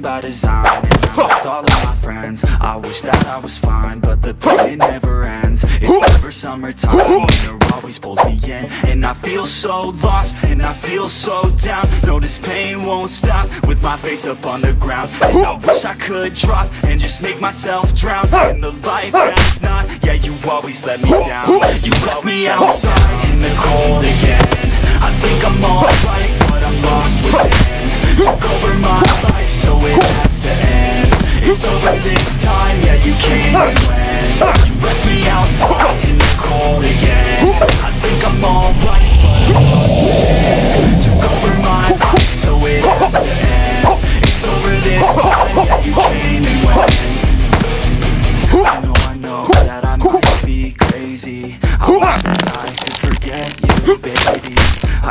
by design And I'm with all of my friends. I wish that I was fine But the pain never ends. It's never summertime Winter always pulls me in. And I feel so lost And I feel so down. No, this pain won't stop With my face up on the ground. And I wish I could drop And just make myself drown In the life that is not. Yeah, you always let me down. You left me outside in the cold again. I think I'm alright But I'm lost within Took over my life So it has to end. It's over this time Yeah, you came and went You left me outside in the cold again. I think I'm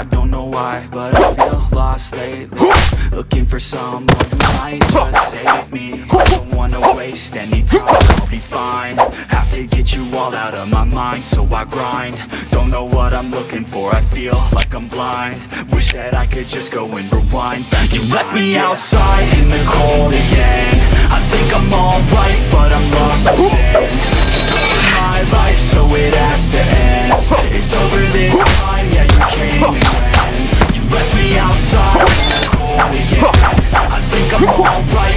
don't know why, but I feel lost lately. Looking for someone just save me? I don't wanna waste any time, I'll be fine. Have to get you all out of my mind, so I grind. Don't know what I'm looking for, I feel like I'm blind. Wish that I could just go and rewind. Back You left me outside in the cold again. I think I'm alright, but I'm lost over my life, so it has to end. It's over this time, yeah, you came and went. You left me outside in the cold again think I'm alright,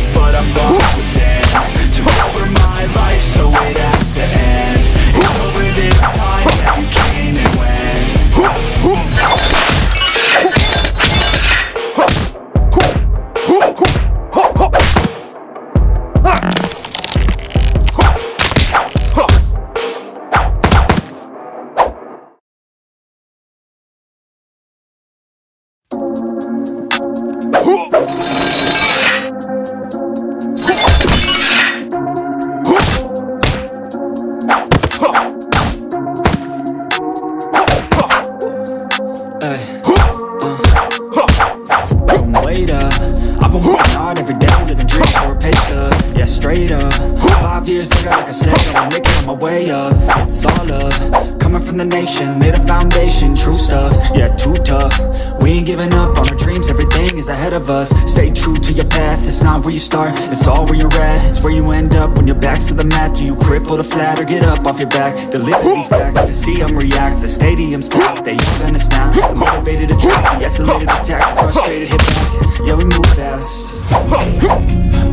I'm making my way up. It's all love. Coming from the nation Made a foundation True stuff. Yeah, too tough. We ain't giving up on our dreams. Everything is ahead of us. Stay true to your path. It's not where you start. It's all where you're at. It's where you end up When your back's to the mat. Do you cripple to flat Or get up off your back? Deliver these facts To see them react. The stadium's packed. They all gonna snap. The motivated drop The escalated attack. The frustrated hit back. Yeah, we move fast.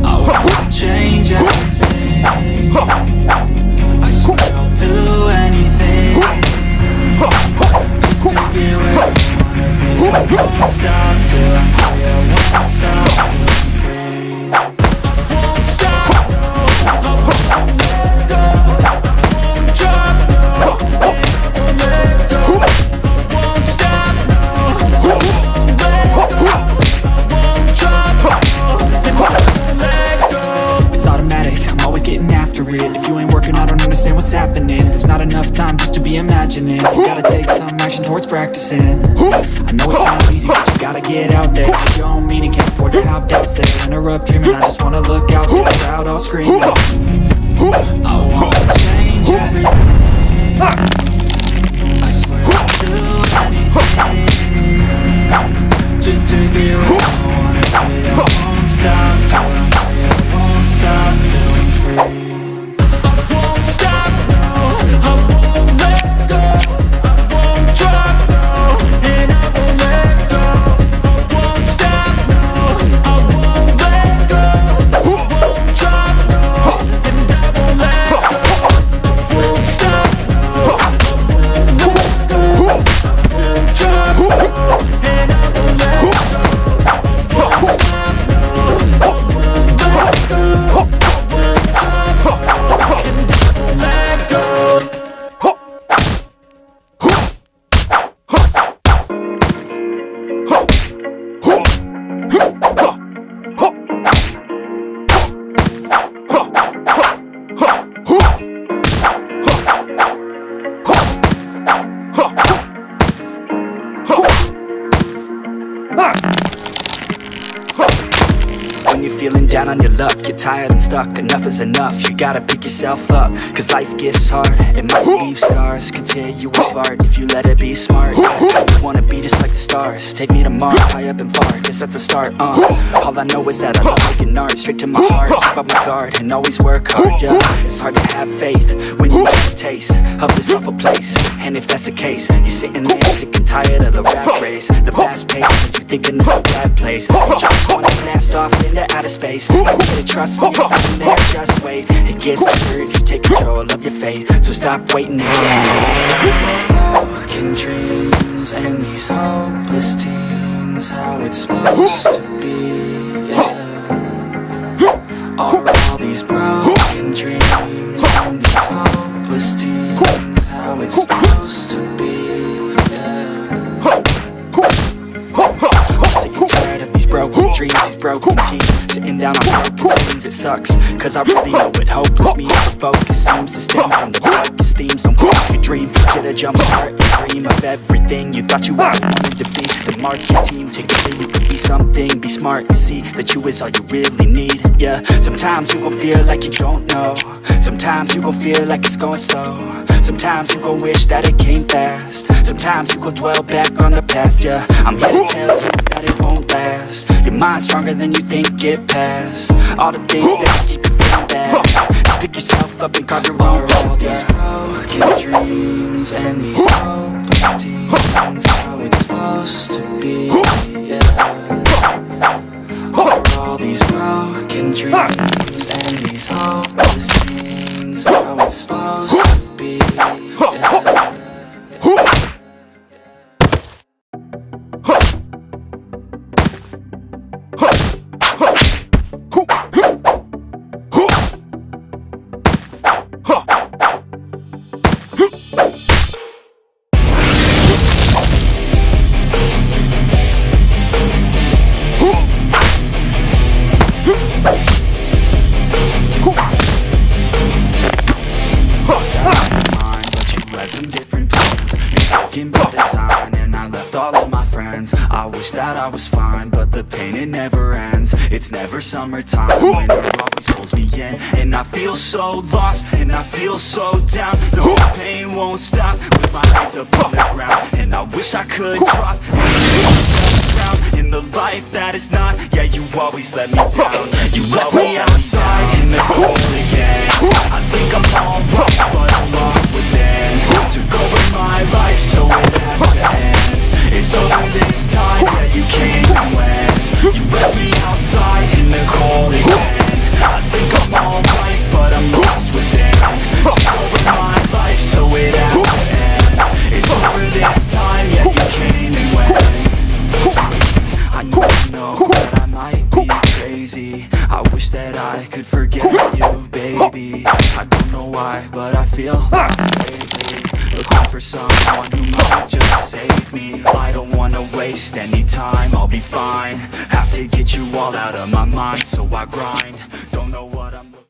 I wanna change everything I swear I'll do anything gotta get out there. Put your own meaning, can't afford to have doubts They Interrupt dreaming, I just wanna look out there. Crowd all screaming. I wanna change everything. I swear I'll do anything Just to get where down on your luck, get tired and stuck, enough is enough. You gotta pick yourself up, cause life gets hard. It might leave scars, could tear you apart If you let it be smart, yeah You wanna be just like the stars. Take me to Mars, high up and far, guess that's a start, uh. All I know is that I love making art Straight to my heart, keep up my guard And always work hard, yeah. It's hard to have faith when you get a taste Of this awful place, and if that's the case You're sitting there sick and tired of the rat race. The fast pace, cause you're thinking it's a bad place. You just wanna blast off into outer space trust me, there, just wait. It gets better if you take control of your fate. So stop waiting. These broken dreams and these hopeless teens How it's supposed to broken teens Sitting down on broken screens, it sucks. Cause I really know what hopeless means The focus seems to stem from the darkest themes. Don't block your dream, get a jump start and dream of everything you thought you wanted to be. The mark your team, take a lead, you could be something. Be smart and see that you is all you really need, yeah. Sometimes you gon' feel like you don't know. Sometimes you gon' feel like it's going slow. Sometimes you gon' wish that it came fast. Sometimes you gon' dwell back on the past, yeah. I'm here to tell you that it won't last Your mind's stronger than you think, it past All the things that keep you feeling bad. Pick yourself up and carve your own All these broken dreams and these hopeless teens How it's supposed to be, yeah. All these broken dreams and these hopeless teens broken by design, and I left all of my friends. I wish that I was fine, but the pain it never ends. It's never summertime, winter always pulls me in, and I feel so lost, and I feel so down. No pain won't stop with my eyes up on the ground, and I wish I could drop and just drown in the life that is not. Yeah, you always let me down. You left me outside in the cold again. I think I'm alright, but I'm lost within. Took over waste any time, I'll be fine. Have to get you all out of my mind, so I grind. Don't know what I'm looking